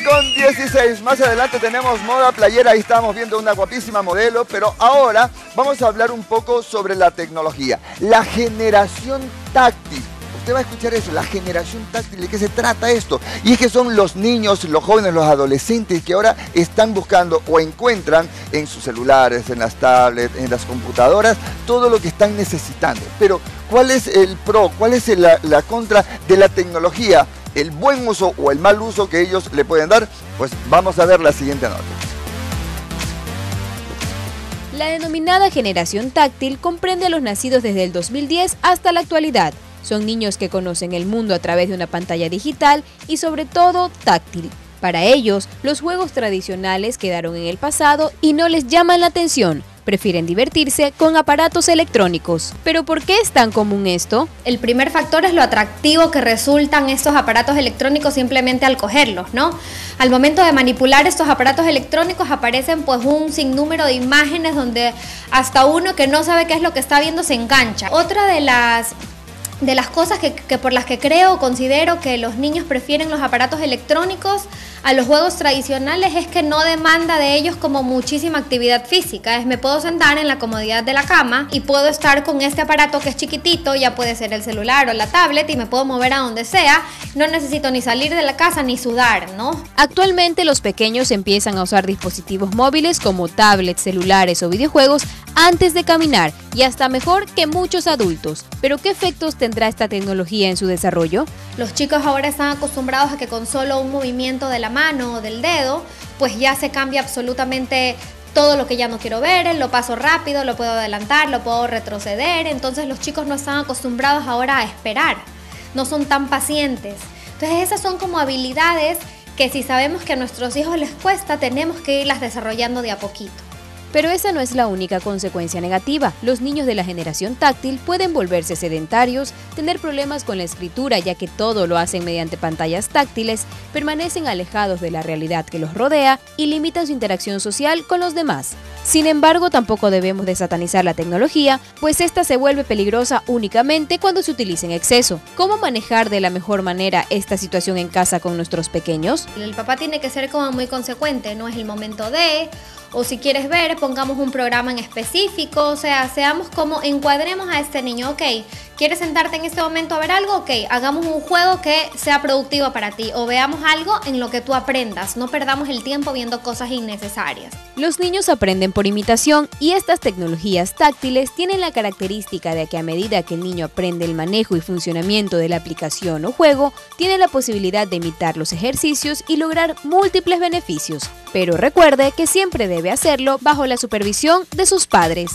con 16. Más adelante tenemos moda playera. Ahí estamos viendo una guapísima modelo. Pero ahora vamos a hablar un poco sobre la tecnología. La generación táctil. Usted va a escuchar eso, la generación táctil, ¿de qué se trata esto? Y es que son los niños, los jóvenes, los adolescentes que ahora están buscando o encuentran en sus celulares, en las tablets, en las computadoras, todo lo que están necesitando. Pero, ¿cuál es el pro? ¿Cuál es la, la contra de la tecnología? ¿El buen uso o el mal uso que ellos le pueden dar? Pues vamos a ver la siguiente nota. La denominada generación táctil comprende a los nacidos desde el 2010 hasta la actualidad son niños que conocen el mundo a través de una pantalla digital y sobre todo táctil. Para ellos, los juegos tradicionales quedaron en el pasado y no les llaman la atención. Prefieren divertirse con aparatos electrónicos. ¿Pero por qué es tan común esto? El primer factor es lo atractivo que resultan estos aparatos electrónicos simplemente al cogerlos, ¿no? Al momento de manipular estos aparatos electrónicos aparecen pues un sinnúmero de imágenes donde hasta uno que no sabe qué es lo que está viendo se engancha. Otra de las de las cosas que, por las que creo, considero que los niños prefieren los aparatos electrónicos a los juegos tradicionales es que no demanda de ellos como muchísima actividad física. Es me puedo sentar en la comodidad de la cama y puedo estar con este aparato que es chiquitito, ya puede ser el celular o la tablet y me puedo mover a donde sea. No necesito ni salir de la casa ni sudar, ¿no? Actualmente los pequeños empiezan a usar dispositivos móviles como tablets, celulares o videojuegos antes de caminar y hasta mejor que muchos adultos. Pero ¿qué efectos tendrá esta tecnología en su desarrollo? Los chicos ahora están acostumbrados a que con solo un movimiento de la mano o del dedo, pues ya se cambia absolutamente todo lo que ya no quiero ver, lo paso rápido, lo puedo adelantar, lo puedo retroceder, entonces los chicos no están acostumbrados ahora a esperar, no son tan pacientes. Entonces esas son como habilidades que si sabemos que a nuestros hijos les cuesta, tenemos que irlas desarrollando de a poquito. Pero esa no es la única consecuencia negativa. Los niños de la generación táctil pueden volverse sedentarios, tener problemas con la escritura ya que todo lo hacen mediante pantallas táctiles, permanecen alejados de la realidad que los rodea y limitan su interacción social con los demás. Sin embargo, tampoco debemos desatanizar la tecnología, pues esta se vuelve peligrosa únicamente cuando se utiliza en exceso. ¿Cómo manejar de la mejor manera esta situación en casa con nuestros pequeños? El papá tiene que ser como muy consecuente, no es el momento de o si quieres ver, pongamos un programa en específico, o sea, seamos como encuadremos a este niño, ok, ¿quieres sentarte en este momento a ver algo? Ok, hagamos un juego que sea productivo para ti o veamos algo en lo que tú aprendas, no perdamos el tiempo viendo cosas innecesarias. Los niños aprenden por imitación y estas tecnologías táctiles tienen la característica de que a medida que el niño aprende el manejo y funcionamiento de la aplicación o juego, tiene la posibilidad de imitar los ejercicios y lograr múltiples beneficios. Pero recuerde que siempre debe hacerlo bajo la supervisión de sus padres.